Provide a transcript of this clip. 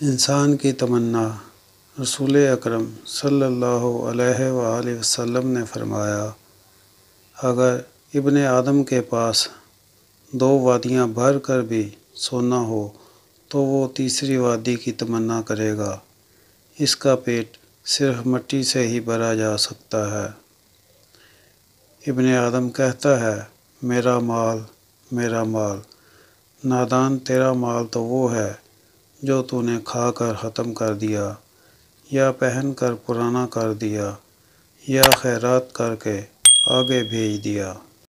इंसान की तमन्ना रसूल अकरम सल्लल्लाहु अलैहि वसल्लम ने फरमाया, अगर इब्ने आदम के पास दो वादियाँ भर कर भी सोना हो तो वो तीसरी वादी की तमन्ना करेगा। इसका पेट सिर्फ़ मट्टी से ही भरा जा सकता है। इब्ने आदम कहता है, मेरा माल मेरा माल, नादान तेरा माल तो वो है जो तूने खा कर ख़त्म कर दिया, या पहन कर पुराना कर दिया, या खैरात करके आगे भेज दिया।